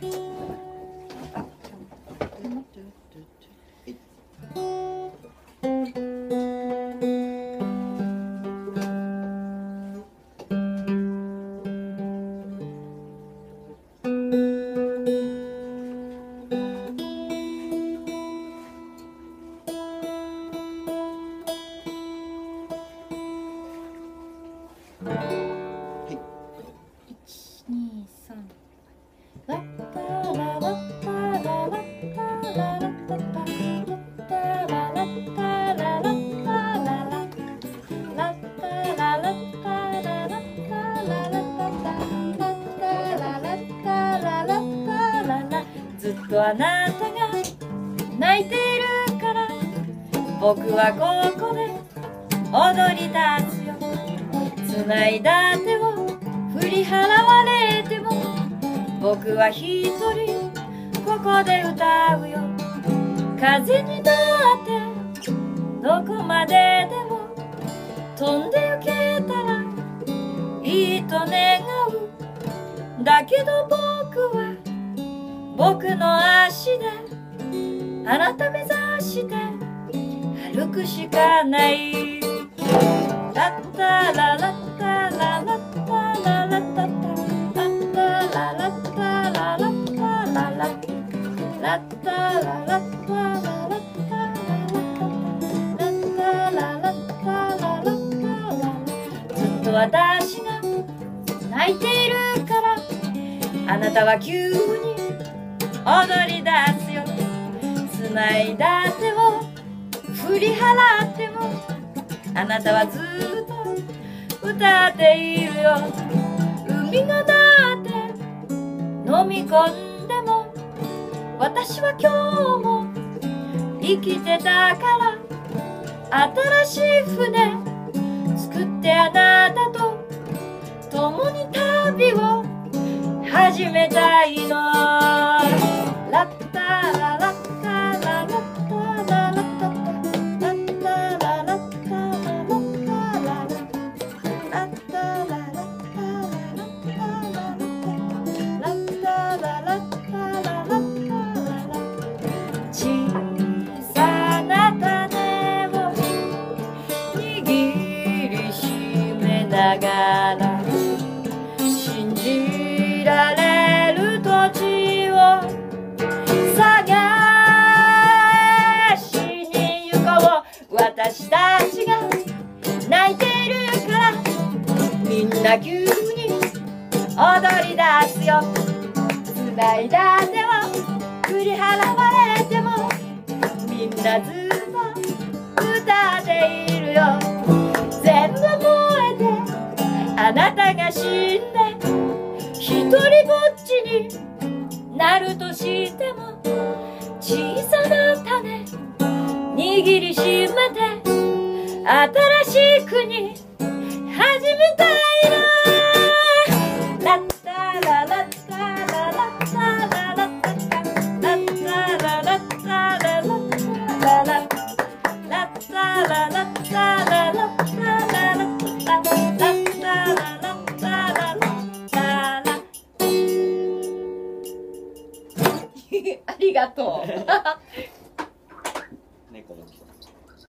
ずっとあなたが泣いてるから僕はここで踊り出すよ。繋いだ手を振り払われても僕は一人ここで歌うよ。風になってどこまででも飛んで行けたらいいと願う。だけど僕は僕の足であなた目指して歩くしかない。ラッタララッタララッタララッタラッタララッタララッタラララッタララッタララッタラッタララッタララッタララッタずっと私が泣いているからあなたは急に踊り出すよ。繋いだ手を振り払ってもあなたはずっと歌っているよ。海がなって飲み込んでも私は今日も生きてたから新しい船作ってあなたと共に旅を始めたいの。な種を握りしめながら踊り出すよ繋いだ手を振り払われてもみんなずっと歌っているよ。全部燃えてあなたが死んで一人ぼっちになるとしても小さな種握りしめて新しい国始めたありがとう。猫の